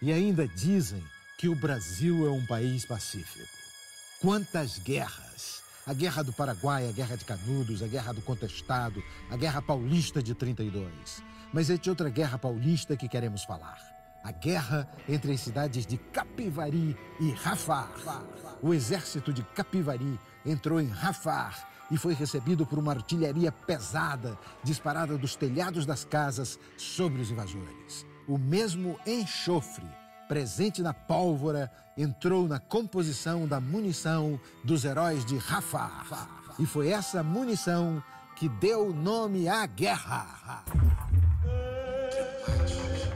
E ainda dizem que o Brasil é um país pacífico. Quantas guerras! A Guerra do Paraguai, a Guerra de Canudos, a Guerra do Contestado, a Guerra Paulista de 32. Mas é de outra guerra paulista que queremos falar. A guerra entre as cidades de Capivari e Rafar. O exército de Capivari entrou em Rafar e foi recebido por uma artilharia pesada disparada dos telhados das casas sobre os invasores. O mesmo enxofre presente na pólvora entrou na composição da munição dos heróis de Rafar. E foi essa munição que deu nome à guerra.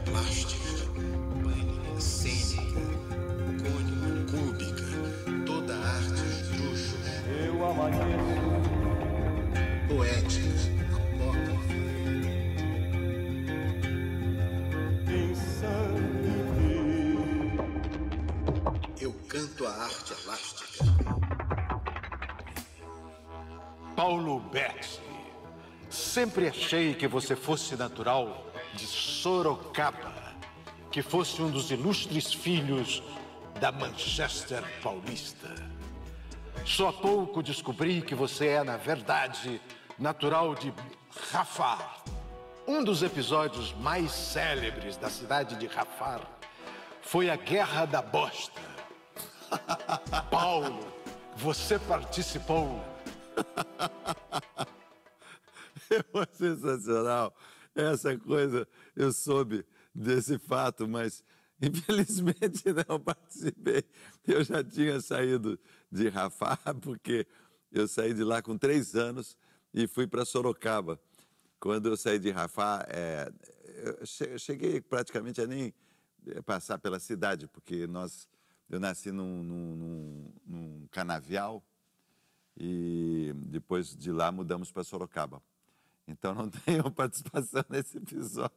Plástica, cênica, cônica, cúbica, toda arte esdrúxula. Eu amanheço Paulo Betti. Sempre achei que você fosse natural de Sorocaba, que fosse um dos ilustres filhos da Manchester Paulista. Só há pouco descobri que você é, na verdade, natural de Rafar. Um dos episódios mais célebres da cidade de Rafar foi a Guerra da Bosta. Paulo, você participou. Foi sensacional. Essa coisa, eu soube desse fato, mas infelizmente não participei. Eu já tinha saído de Rafah, porque eu saí de lá com três anos e fui para Sorocaba. Quando eu saí de Rafah, é, eu che- eu cheguei praticamente a nem eh, passar pela cidade, porque nós, eu nasci num, num, num, num canavial e depois de lá mudamos para Sorocaba. Então não tenho participação nesse episódio.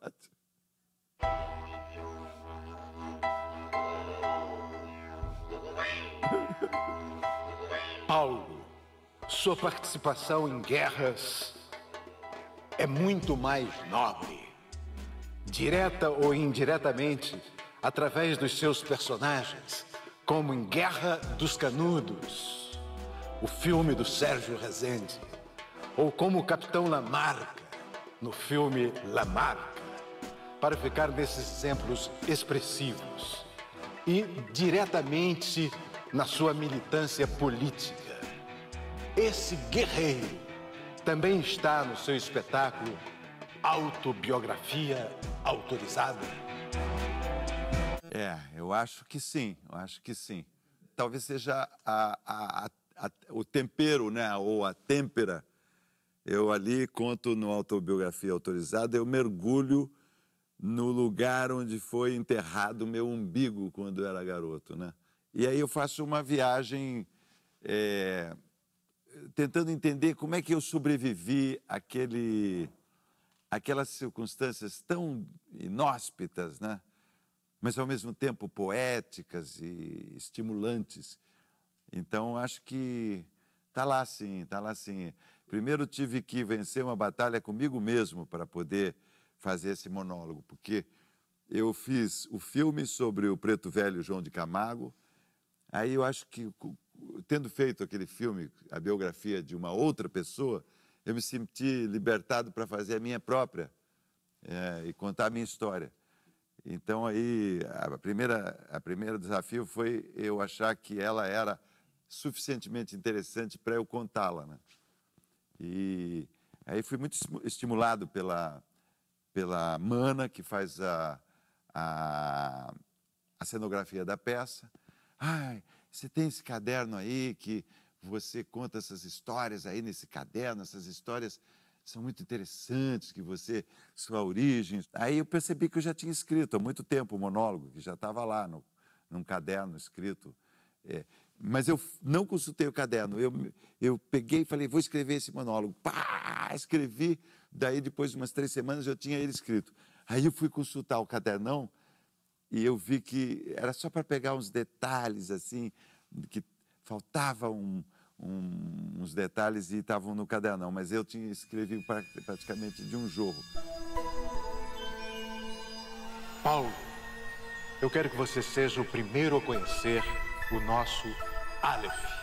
Paulo, sua participação em guerras é muito mais nobre. Direta ou indiretamente, através dos seus personagens, como em Guerra dos Canudos, o filme do Sérgio Rezende, ou como o Capitão Lamarca, no filme Lamarca, para ficar nesses exemplos expressivos e diretamente na sua militância política. Esse guerreiro também está no seu espetáculo Autobiografia Autorizada. É, eu acho que sim, eu acho que sim. Talvez seja a- a- a- a- o tempero, né, ou a têmpera. Eu ali conto no Autobiografia Autorizada, eu mergulho no lugar onde foi enterrado meu umbigo quando eu era garoto, né? E aí eu faço uma viagem é, tentando entender como é que eu sobrevivi àquele, àquelas circunstâncias tão inóspitas, né? mas ao mesmo tempo poéticas e estimulantes. Então acho que tá lá sim, tá lá sim. Primeiro tive que vencer uma batalha comigo mesmo para poder fazer esse monólogo, porque eu fiz o filme sobre o preto velho João de Camargo. Aí eu acho que tendo feito aquele filme, a biografia de uma outra pessoa, eu me senti libertado para fazer a minha própria é, e contar a minha história. Então aí a primeira a primeiro desafio foi eu achar que ela era suficientemente interessante para eu contá-la, né? E aí fui muito estimu- estimulado pela pela Mana que faz a a, a cenografia da peça. Ai, você tem esse caderno aí que você conta essas histórias aí nesse caderno, essas histórias são muito interessantes, que você, sua origem. Aí eu percebi que eu já tinha escrito há muito tempo o monólogo, que já estava lá no, num caderno escrito. É, mas eu não consultei o caderno, eu, eu peguei e falei, vou escrever esse monólogo. Pá, escrevi, daí depois de umas três semanas eu tinha ele escrito. Aí eu fui consultar o cadernão e eu vi que era só para pegar uns detalhes assim, que faltava um, um- uns detalhes e estavam no cadernão, mas eu tinha escrevi pra- praticamente de um jorro. Paulo, eu quero que você seja o primeiro a conhecer o nosso Aleph.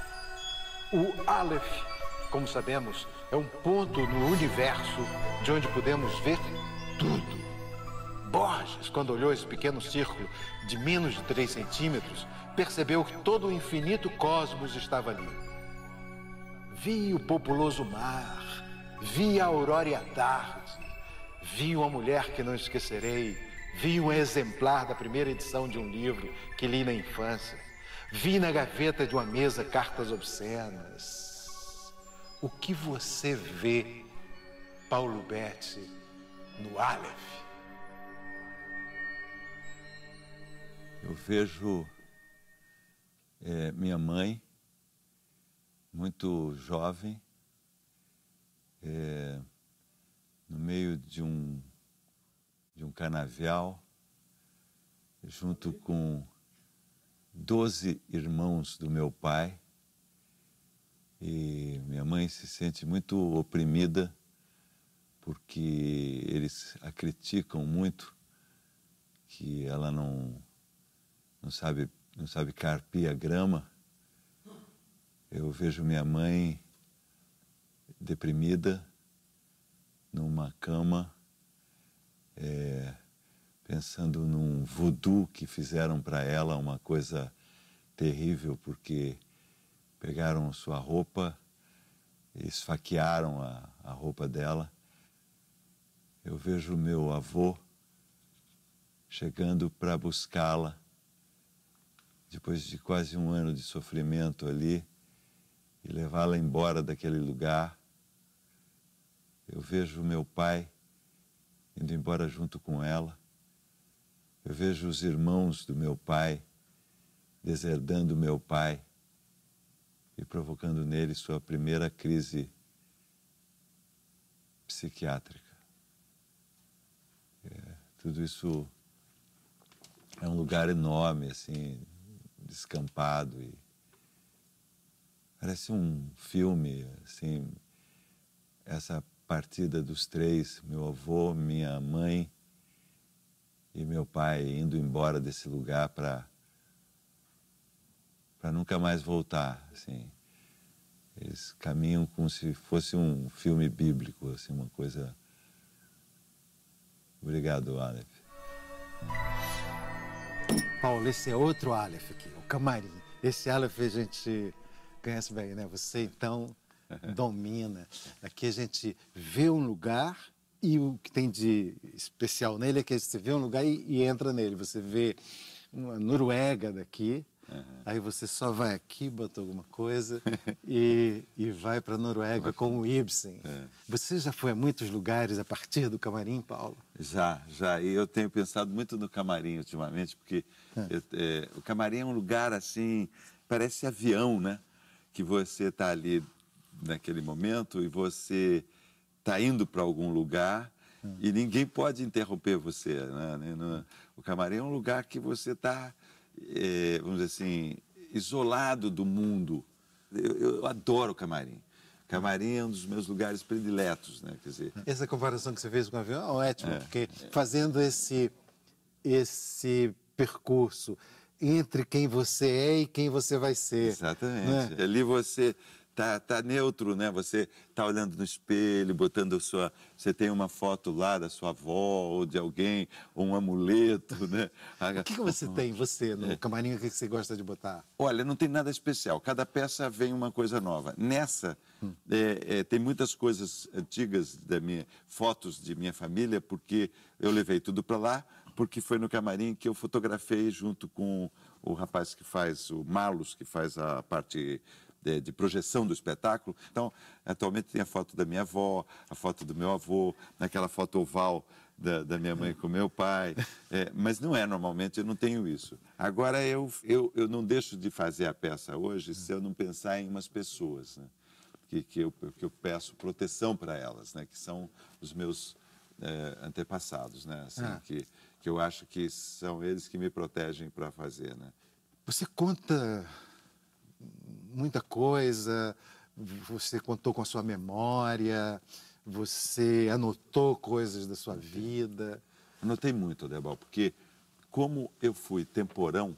O Aleph, como sabemos, é um ponto no universo de onde podemos ver tudo. Borges, quando olhou esse pequeno círculo de menos de 3 centímetros, percebeu que todo o infinito cosmos estava ali. Vi o populoso mar, vi a aurora e a tarde, vi uma mulher que não esquecerei, vi um exemplar da primeira edição de um livro que li na infância, vi na gaveta de uma mesa cartas obscenas. O que você vê, Paulo Betti, no Aleph? Eu vejo é, minha mãe, muito jovem, é, no meio de um, de um canavial, junto com doze irmãos do meu pai. E minha mãe se sente muito oprimida porque eles a criticam muito que ela não não sabe, não sabe carpir a grama. Eu vejo minha mãe deprimida numa cama, é, pensando num voodoo que fizeram para ela, uma coisa terrível, porque pegaram sua roupa, esfaquearam a, a roupa dela. Eu vejo meu avô chegando para buscá-la depois de quase um ano de sofrimento ali, e levá-la embora daquele lugar. Eu vejo meu pai indo embora junto com ela. Eu vejo os irmãos do meu pai deserdando meu pai e provocando nele sua primeira crise psiquiátrica. É, tudo isso é um lugar enorme, assim, descampado e parece um filme, assim, essa partida dos três, meu avô, minha mãe e meu pai indo embora desse lugar para para nunca mais voltar, assim. Eles caminham como se fosse um filme bíblico, assim, uma coisa. Obrigado, Aleph. Paulo, esse é outro Aleph aqui, o camarim. Esse Aleph a gente conhece bem, né? Você então domina. Aqui a gente vê um lugar e o que tem de especial nele é que você vê um lugar e, e entra nele. Você vê uma Noruega daqui, Uhum. Aí você só vai aqui, bota alguma coisa e, e vai para a Noruega com o Ibsen. É. Você já foi a muitos lugares a partir do camarim, Paulo? Já, já. E eu tenho pensado muito no camarim ultimamente, porque é. Eu, é, o camarim é um lugar assim, parece avião, né? Que você está ali naquele momento e você está indo para algum lugar hum. e ninguém pode interromper você. Né? O camarim é um lugar que você está é, vamos dizer assim, isolado do mundo. Eu, eu, adoro o camarim. Camarim é um dos meus lugares prediletos, né? Quer dizer... Essa comparação que você fez com o avião é ótima, é, porque fazendo esse, esse percurso entre quem você é e quem você vai ser. Exatamente. Né? Ali você tá, tá neutro, né? Você tá olhando no espelho, botando sua. Você tem uma foto lá da sua avó ou de alguém, ou um amuleto, né? o que, que você tem, você, no é. camarim, o que você gosta de botar? Olha, não tem nada especial. Cada peça vem uma coisa nova. Nessa, hum. é, é, tem muitas coisas antigas da minha. fotos de minha família, porque eu levei tudo para lá, porque foi no camarim que eu fotografei junto com o rapaz que faz, o Marlos, que faz a parte de, de, projeção do espetáculo. Então, atualmente tem a foto da minha avó, a foto do meu avô, naquela foto oval da, da minha mãe com meu pai. É, mas não é, normalmente eu não tenho isso. Agora, eu, eu, eu não deixo de fazer a peça hoje se eu não pensar em umas pessoas, né? que, que, eu, que eu peço proteção para elas, né? que são os meus é, antepassados, né? Assim, ah. que, que eu acho que são eles que me protegem para fazer. Né? Você conta muita coisa, você contou com a sua memória, você anotou coisas da sua vida. Anotei muito, Debal, porque como eu fui temporão,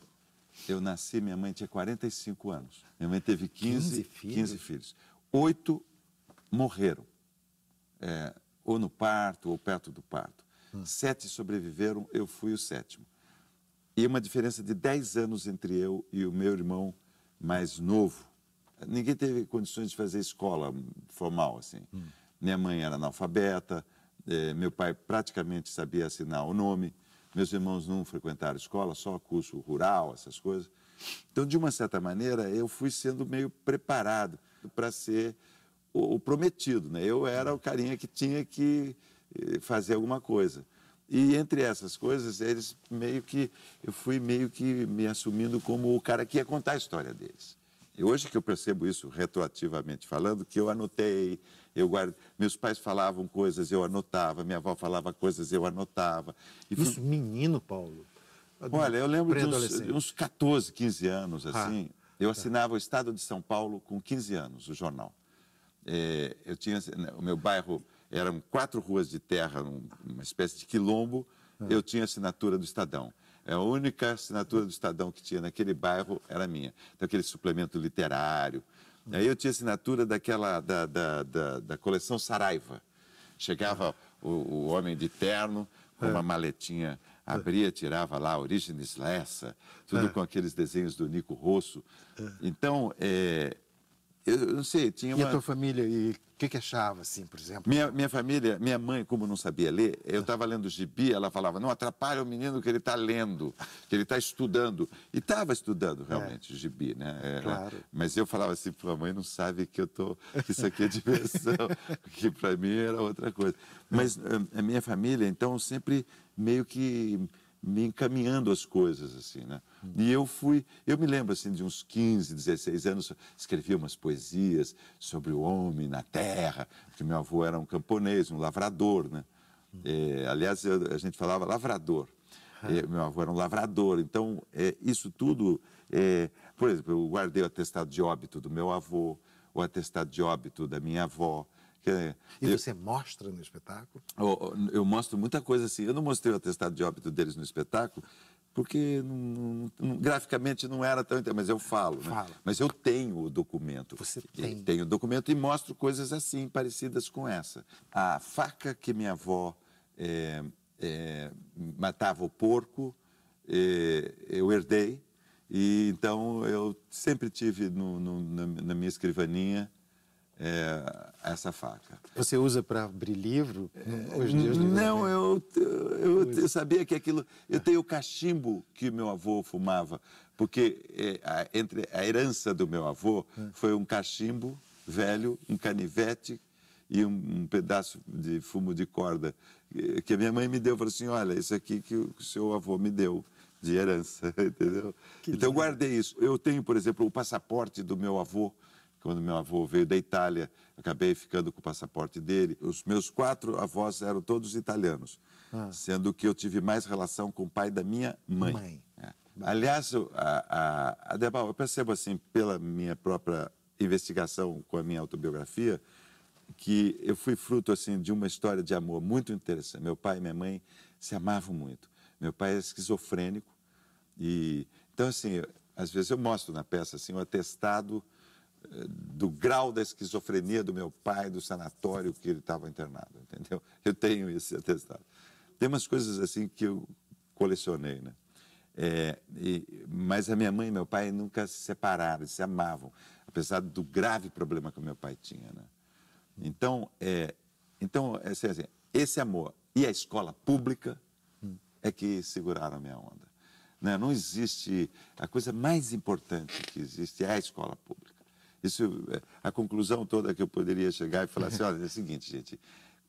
eu nasci, minha mãe tinha 45 anos. Minha mãe teve 15, 15 filhos? 15 filhos. Oito morreram, é, ou no parto, ou perto do parto. Sete sobreviveram, eu fui o sétimo. E uma diferença de 10 anos entre eu e o meu irmão mais novo. Ninguém teve condições de fazer escola formal, assim. Minha mãe era analfabeta, eh, meu pai praticamente sabia assinar o nome, meus irmãos não frequentaram escola, só curso rural, essas coisas. Então, de uma certa maneira, eu fui sendo meio preparado para ser o, o prometido, né? Eu era o carinha que tinha que eh, fazer alguma coisa. E entre essas coisas, eles meio que eu fui meio que me assumindo como o cara que ia contar a história deles. E hoje que eu percebo isso retroativamente falando, que eu anotei, eu guardo, meus pais falavam coisas, eu anotava, minha avó falava coisas, eu anotava. E fui- Isso, menino, Paulo. Olha, eu lembro de uns, uns 14, 15 anos, Ah, assim. eu assinava o Estado de São Paulo com 15 anos, o jornal. É, eu tinha, o meu bairro eram quatro ruas de terra, um- uma espécie de quilombo. Eu tinha assinatura do Estadão. A única assinatura do Estadão que tinha naquele bairro era minha. Então, aquele suplemento literário. Aí eu tinha assinatura daquela, da, da, da, da coleção Saraiva. Chegava o, o homem de terno, com uma maletinha, abria, tirava lá Orígenes Lessa, tudo com aqueles desenhos do Nico Rosso. Então, é, eu eu não sei, tinha E uma... a tua família, e o que, que achava, assim, por exemplo? Minha, minha família, minha mãe, como não sabia ler, eu estava lendo gibi, ela falava, não atrapalha o menino que ele está lendo, que ele está estudando. E estava estudando realmente o gibi, né? Era- Claro. Mas eu falava assim, a mãe não sabe que eu tô, que isso aqui é diversão, que para mim era outra coisa. Mas a minha família, então, sempre meio que me encaminhando as coisas, assim, né? E eu fui, eu me lembro, assim, de uns 15, 16 anos, escrevia umas poesias sobre o homem na terra, porque meu avô era um camponês, um lavrador, né? Eh, aliás, eu- a gente falava lavrador. Eh, meu avô era um lavrador, então eh, isso tudo, eh, por exemplo, eu guardei o atestado de óbito do meu avô, o atestado de óbito da minha avó. Que- E eu- você mostra no espetáculo? eu, eu mostro muita coisa assim. Eu não mostrei o atestado de óbito deles no espetáculo, porque não- não- graficamente não era tão mas eu falo. né? Fala. Mas eu tenho o documento. Você tem. Tenho o documento e mostro coisas assim, parecidas com essa. A faca que minha avó eh, eh, matava o porco, eh, eu herdei. E então eu sempre tive no- no- na, na minha escrivaninha eh, essa faca. Você usa para abrir livro? Hoje os livros Não, eu, eu, eu sabia que aquilo. Eu tenho o cachimbo que meu avô fumava, porque é, a, entre a herança do meu avô foi um cachimbo velho, um canivete e um, pedaço de fumo de corda que a minha mãe me deu. Falou assim: olha, isso aqui que o seu avô me deu de herança, entendeu? então eu guardei isso. Eu tenho, por exemplo, o passaporte do meu avô. Quando meu avô veio da Itália, acabei ficando com o passaporte dele. Os meus quatro avós eram todos italianos, sendo que eu tive mais relação com o pai da minha mãe. Mãe. É. Aliás, a, a, a Debal, eu percebo assim, pela minha própria investigação com a minha autobiografia, que eu fui fruto assim de uma história de amor muito interessante. Meu pai e minha mãe se amavam muito. Meu pai é esquizofrênico e então assim, às vezes eu mostro na peça assim o atestado eh, do grau da esquizofrenia do meu pai, do sanatório que ele estava internado, entendeu? Eu tenho esse atestado. Tem umas coisas assim que eu colecionei, né? É, e- mas a minha mãe e meu pai nunca se separaram, se amavam, apesar do grave problema que o meu pai tinha, né? Então, é, então é assim, assim, esse amor e a escola pública é que seguraram a minha onda. Né? Não existe. A coisa mais importante que existe é a escola pública. Isso, é, a conclusão toda que eu poderia chegar e falar assim: olha, é o seguinte, gente,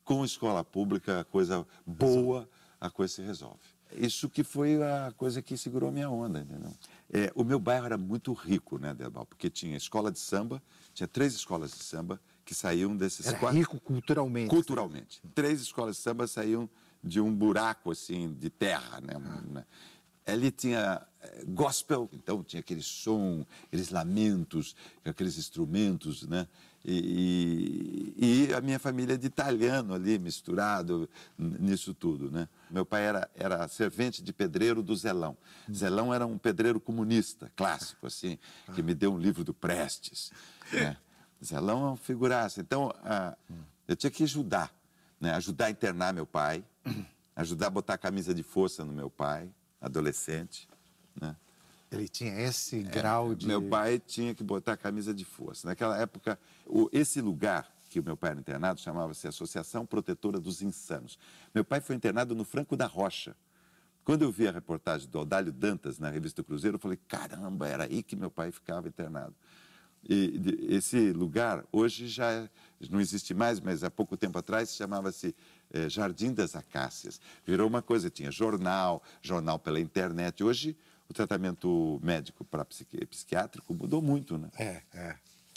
com escola pública, a coisa boa, a coisa se resolve. Isso que foi a coisa que segurou a minha onda, entendeu? É, o meu bairro era muito rico, né, Debal? Porque tinha escola de samba, tinha três escolas de samba que saíam desses Era quatro. rico culturalmente. Culturalmente. Três escolas de samba saíam de um buraco assim de terra, né? Um, Ali tinha eh, gospel, então tinha aquele som, aqueles lamentos, aqueles instrumentos, né? E, e, e, a minha família de italiano ali, misturado nisso tudo, né? Meu pai era, era servente de pedreiro do Zelão. Zelão era um pedreiro comunista, clássico, assim, que me deu um livro do Prestes, né? Zelão é uma figuraça. Então, eu tinha que ajudar, né? Ajudar a internar meu pai, ajudar a botar a camisa de força no meu pai, adolescente, né? Ele tinha esse grau de. Meu pai tinha que botar a camisa de força. Naquela época, o, esse lugar que o meu pai era internado chamava-se Associação Protetora dos Insanos. Meu pai foi internado no Franco da Rocha. Quando eu vi a reportagem do Audálio Dantas na revista Cruzeiro, eu falei: caramba, era aí que meu pai ficava internado. E de, esse lugar hoje já não existe mais, mas há pouco tempo atrás chamava-se eh, Jardim das Acácias. Virou uma coisa, tinha jornal, jornal pela internet. Hoje o tratamento médico para psiqui psiquiátrico mudou muito, né? É, é.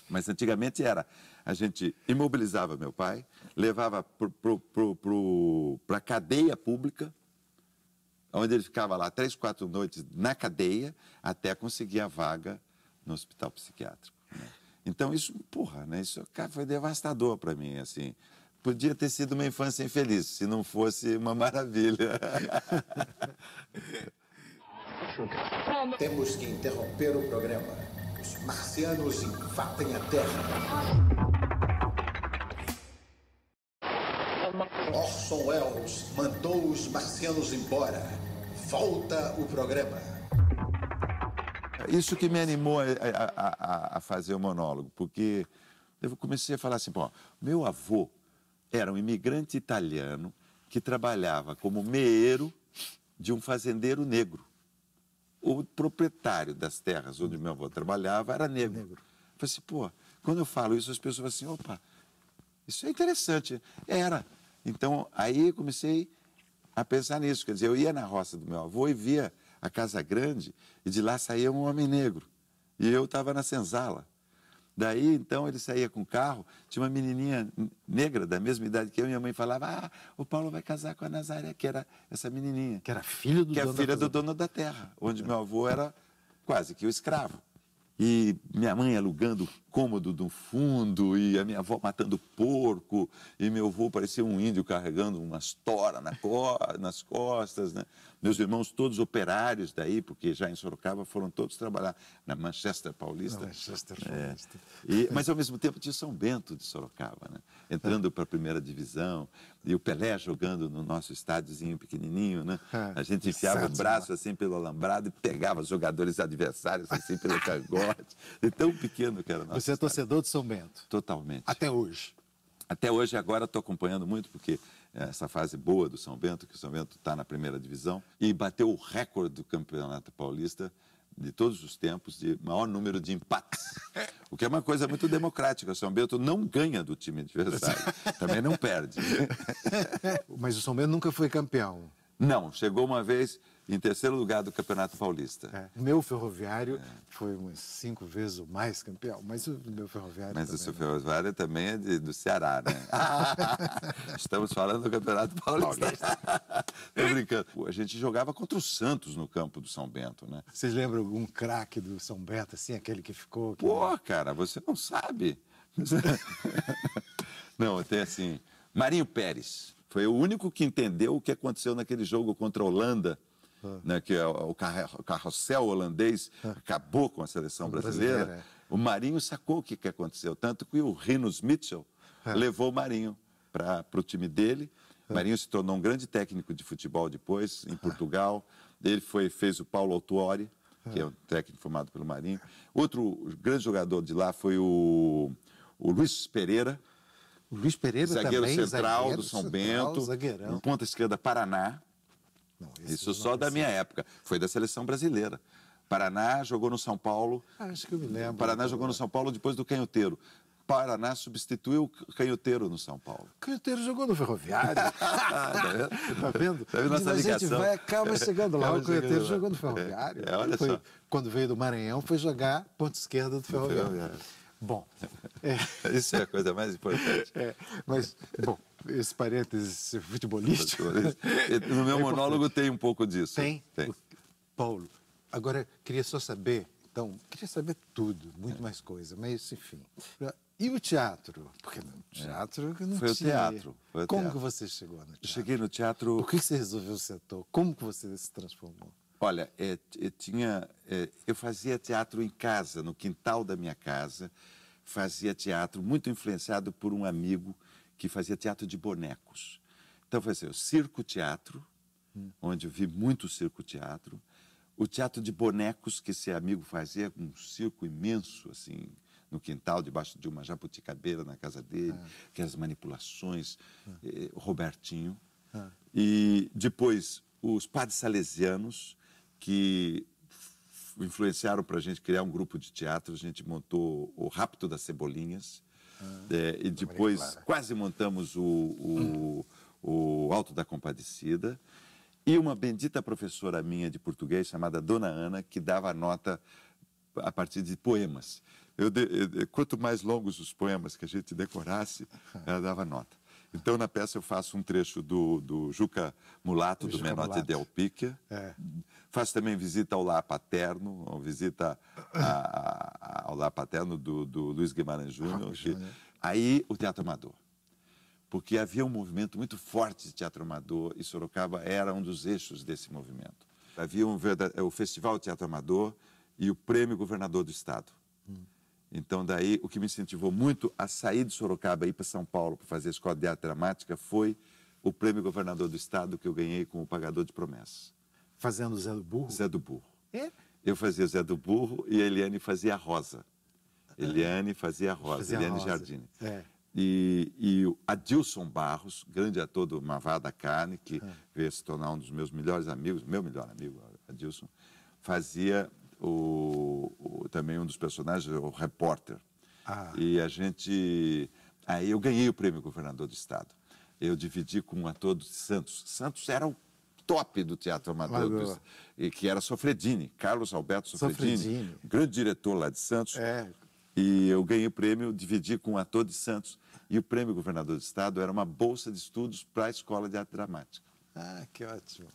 Mas antigamente era, a gente imobilizava meu pai, levava para a cadeia pública, onde ele ficava lá três, quatro noites na cadeia, até conseguir a vaga no hospital psiquiátrico. Então isso, porra, né? Isso cara, foi devastador para mim, assim. Podia ter sido uma infância infeliz, se não fosse uma maravilha. Temos que interromper o programa. Os marcianos invadem a Terra. Orson Welles mandou os marcianos embora. Volta o programa. Isso que me animou a, a, a, fazer o monólogo, porque eu comecei a falar assim, bom, meu avô era um imigrante italiano que trabalhava como meeiro de um fazendeiro negro o proprietário das terras onde meu avô trabalhava era negro. negro. Eu falei assim, pô, quando eu falo isso, as pessoas falam assim, opa, isso é interessante. Era. Então, aí comecei a pensar nisso. Quer dizer, eu ia na roça do meu avô e via a casa grande e de lá saía um homem negro. E eu estava na senzala. Daí, então, ele saía com o carro, tinha uma menininha negra, da mesma idade que eu, e minha mãe falava, ah, o Paulo vai casar com a Nazaré, que era essa menininha. Que era filho do que dono é filha da do dono da terra, onde meu avô era quase que o escravo. E minha mãe alugando cômodo do fundo, e a minha avó matando porco, e meu avô parecia um índio carregando umas toras na co nas costas, né? Meus irmãos todos operários daí, porque já em Sorocaba foram todos trabalhar na Manchester Paulista. Na Manchester Paulista. É. E, mas ao mesmo tempo tinha São Bento de Sorocaba, né? Entrando para a primeira divisão, e o Pelé jogando no nosso estádiozinho pequenininho, né? A gente enfiava o braço assim pelo alambrado e pegava os jogadores adversários assim pelo cangote. E tão pequeno que era nosso Você é torcedor de São Bento? Totalmente. Até hoje? Até hoje, agora estou acompanhando muito, porque essa fase boa do São Bento, que o São Bento está na primeira divisão, e bateu o recorde do Campeonato Paulista de todos os tempos, de maior número de empates. O que é uma coisa muito democrática. O São Bento não ganha do time adversário, também não perde. Mas o São Bento nunca foi campeão. Não, chegou uma vez em terceiro lugar do Campeonato Paulista. É. Meu ferroviário é. foi umas cinco vezes o mais campeão, mas o meu ferroviário. Mas o seu não. ferroviário também é de, do Ceará, né? Estamos falando do Campeonato Paulista. Estou brincando. A gente jogava contra o Santos no campo do São Bento, né? Vocês lembram algum craque do São Bento, assim, aquele que ficou. Pô, cara, você não sabe. não, tem assim. Marinho Pérez. Foi o único que entendeu o que aconteceu naquele jogo contra a Holanda Né, que é o carrossel holandês acabou com a seleção brasileira, brasileira é. o Marinho sacou o que, que aconteceu. Tanto que o Rinus Mitchell levou o Marinho para o time dele. O Marinho se tornou um grande técnico de futebol depois, em Portugal. Ele foi, fez o Paulo Autuori, que é um técnico formado pelo Marinho. Outro grande jogador de lá foi o, o Luiz Pereira. O Luiz Pereira zagueiro também, central zagueiro do São central, Bento, zagueirão. ponta esquerda Paraná. Não, Isso só da minha época. Foi da seleção brasileira. Paraná jogou no São Paulo. Ah, acho que eu me lembro. Paraná jogou no São Paulo depois do Canhoteiro. Paraná substituiu o Canhoteiro no São Paulo. O Canhoteiro jogou no Ferroviário. tá vendo? Tá vendo nossa a ligação? gente vai, acaba chegando lá. Acaba o Canhoteiro lá. jogou no Ferroviário. É, olha Foi- só. Quando veio do Maranhão, foi jogar ponta esquerda do Ferroviário. Ferroviário. Bom, é, Isso é a coisa mais importante. é, mas, bom, esse parênteses futebolístico. No meu monólogo tem um pouco disso. Tem? Tem. Paulo, Agora, queria só saber, então, queria saber tudo, muito mais coisa, mas enfim. E o teatro? Porque no teatro que não É. Foi o tinha. teatro, foi o Como teatro. que você chegou no teatro? Eu cheguei no teatro. Por que você resolveu ser ator? Como que você se transformou? Olha, é, eu tinha, é, eu fazia teatro em casa, no quintal da minha casa, fazia teatro muito influenciado por um amigo que fazia teatro de bonecos. Então fazia o circo teatro, onde eu vi muito circo teatro, o teatro de bonecos que esse amigo fazia, um circo imenso assim no quintal, debaixo de uma jabuticabeira na casa dele, aquelas manipulações, eh, o Robertinho. E depois os padres salesianos, que influenciaram para a gente criar um grupo de teatro. A gente montou o Rapto das Cebolinhas. Eh, e depois quase montamos o, o, o Alto da Compadecida. E uma bendita professora minha de português, chamada Dona Ana, que dava nota a partir de poemas. Eu eu- quanto mais longos os poemas que a gente decorasse, ela dava nota. Então, na peça, eu faço um trecho do, do Juca Mulato, Do do Menotti. Del Pique. É. Faço também visita ao lar paterno, visita a- a- ao lar paterno do, do Luiz Guimarães Júnior. Aí, o Teatro Amador. Porque havia um movimento muito forte de teatro amador e Sorocaba era um dos eixos desse movimento. Havia um o Festival Teatro Amador e o Prêmio Governador do Estado. Então, daí, o que me incentivou muito a sair de Sorocaba e ir para São Paulo para fazer a Escola de Arte Dramática foi o Prêmio Governador do Estado que eu ganhei com o Pagador de Promessas, Fazendo o Zé do Burro? Zé do Burro. É? Eu fazia o Zé do Burro e a Eliane fazia a Rosa. Eliane fazia a Rosa, Fazia Eliane Rosa. Jardine. É. E, e o Adilson Barros, grande ator do Mavada Carne, que É. veio se tornar um dos meus melhores amigos, meu melhor amigo, Adilson, fazia o, o- também um dos personagens, o repórter. Ah. E a gente. Aí eu ganhei o prêmio governador do Estado. Eu dividi com um ator de Santos. Santos era o top do teatro amador, Amador. do- e que era Sofredini, Carlos Alberto Sofredini, Sofredini. um grande diretor lá de Santos. É. E eu ganhei o prêmio, dividi com um ator de Santos. E o prêmio governador do Estado era uma bolsa de estudos para a Escola de Arte Dramática. Ah, que ótimo.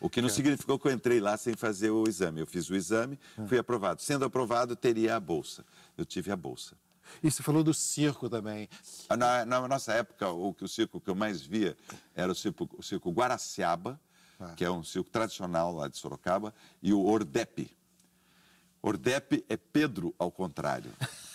O que não significou que eu entrei lá sem fazer o exame. Eu fiz o exame, fui aprovado. Sendo aprovado, teria a bolsa. Eu tive a bolsa. E você falou do circo também. Na, na nossa época, o, o circo que eu mais via era o circo, o circo Guaraciaba, que é um circo tradicional lá de Sorocaba, e o Ordep. Ordep é Pedro ao contrário.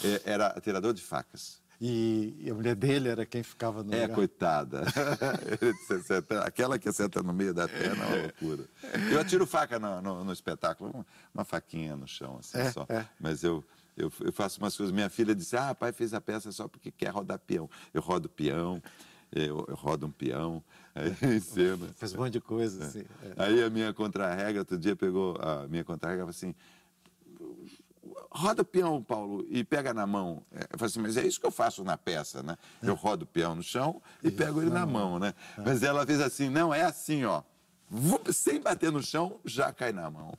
É, era atirador de facas. E, a mulher dele era quem ficava no É, lugar. coitada. Ele disse, "Senta- Aquela que senta no meio da perna é uma loucura. Eu atiro faca no, no- no espetáculo, uma, uma faquinha no chão, assim, É, só. é. Mas eu, eu, eu faço umas coisas. Minha filha disse, ah, pai fez a peça só porque quer rodar peão. Eu rodo peão, eu, eu rodo um peão, aí em cena. Faz um monte de coisa, assim. é. Aí a minha contra-regra, outro dia pegou a minha contra-regra e falou assim: roda o peão, Paulo, e pega na mão. É, Eu falei assim, mas é isso que eu faço na peça, né? Eu rodo o peão no chão e pego ele na mão, né? Mas ela fez assim, não, é assim, ó. Sem bater no chão, já cai na mão.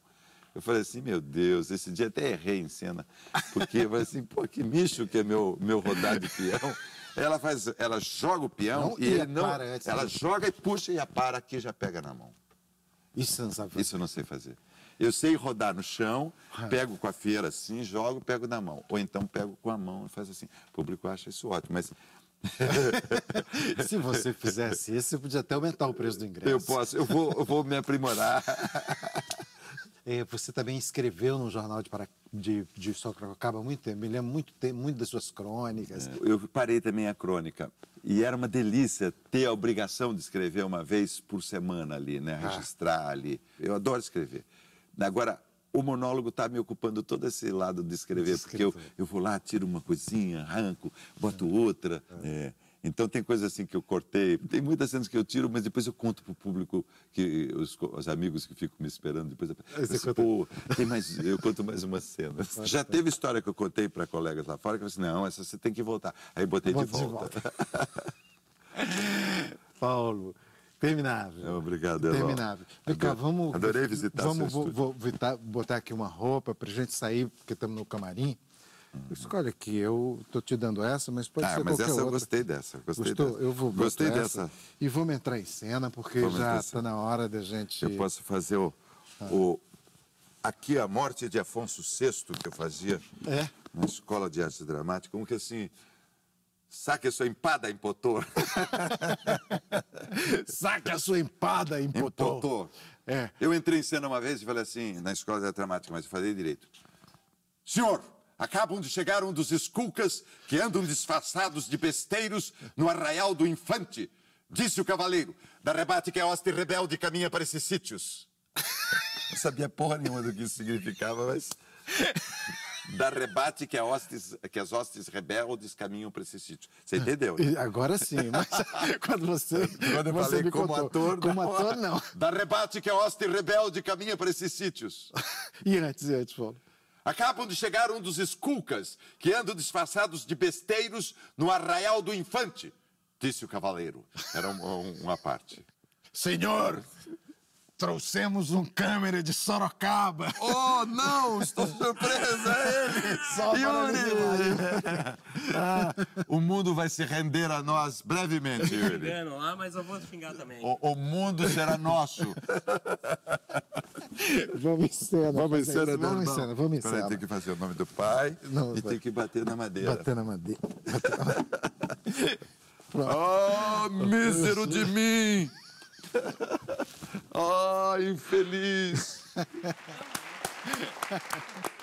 Eu falei assim, meu Deus, esse dia até errei em cena. Porque eu falei assim, pô, que micho que é meu, meu rodar de peão. Ela faz, ela joga o peão Não, e ele não. antes, Ela né? joga e puxa e apara aqui já pega na mão. Isso não sabe fazer. Isso eu não sei fazer. Eu sei rodar no chão, pego com a feira assim, jogo, pego na mão. Ou então pego com a mão e faço assim. O público acha isso ótimo, mas Se você fizesse isso, você podia até aumentar o preço do ingresso. eu posso, eu vou, eu vou me aprimorar. É, você também escreveu no jornal de, Para... de, de Sorocaba muito tempo. Me lembro muito, tempo, muito das suas crônicas. Eu parei também a crônica. E era uma delícia ter a obrigação de escrever uma vez por semana ali, né? Registrar ali. Eu adoro escrever. Agora, o monólogo está me ocupando todo esse lado de escrever, De porque eu, eu vou lá, tiro uma coisinha, arranco, boto outra. é. Então tem coisas assim que eu cortei. Tem muitas cenas que eu tiro, mas depois eu conto para o público, que, os, os amigos que ficam me esperando. Depois assim, conta- Pô, tem mais, eu conto mais uma cena. Já teve história que eu contei para colegas lá fora que eu falei assim, não, essa você tem que voltar. Aí botei de Bota de volta. Paulo, terminável. Obrigado, Elon. Terminável. Vem cá, vamos. adorei visitar Vamos seu vo- estúdio. vo- botar, aqui uma roupa pra gente sair, porque estamos no camarim. Escolhe aqui, eu tô te dando essa, mas pode Ah, ser mas qualquer essa eu gostei dessa. Gostei Gostou? dessa. Eu vou Gostei essa dessa. E vamos entrar em cena, porque Vamos já está na hora da gente. Eu posso fazer o, Ah. o, aqui a morte de Afonso VI, que eu fazia É? na escola de arte dramática, como que assim, saque a sua empada, impotor. Saque a sua empada, impotor. Impotor. É. Eu entrei em cena uma vez e falei assim, na escola arte dramática, mas eu falei direito. Senhor, acabam de chegar um dos esculcas que andam disfarçados de besteiros no arraial do infante. Disse o cavaleiro, da rebate que a hoste rebelde caminha para esses sítios. Não sabia porra nenhuma do que isso significava, mas... Da rebate que, a hostes, que as hostes rebeldes caminham para esses sítios. Você entendeu? né? Agora sim, mas quando você. Quando eu você falei me como contou. ator... Como não. ator, não. Da rebate que a hoste rebelde caminha para esses sítios. E antes, e antes, Paulo? Acabam de chegar um dos esculcas que andam disfarçados de besteiros no arraial do infante, disse o cavaleiro. Era um- um- uma parte. Senhor, trouxemos um câmera de Sorocaba. Oh, não! Estou surpresa! É ele! Só para Yuri! o mundo vai se render a nós brevemente, Yuri. Engano lá, mas eu vou xingar também. O, o mundo será nosso. Vamos em cena. Vamos em cena. Vamos em não. cena, vamos em cena. Tem que fazer o nome do pai Não, e vai. tem que bater na madeira. Bater na madeira. Oh, mísero de mim! Oh, infeliz!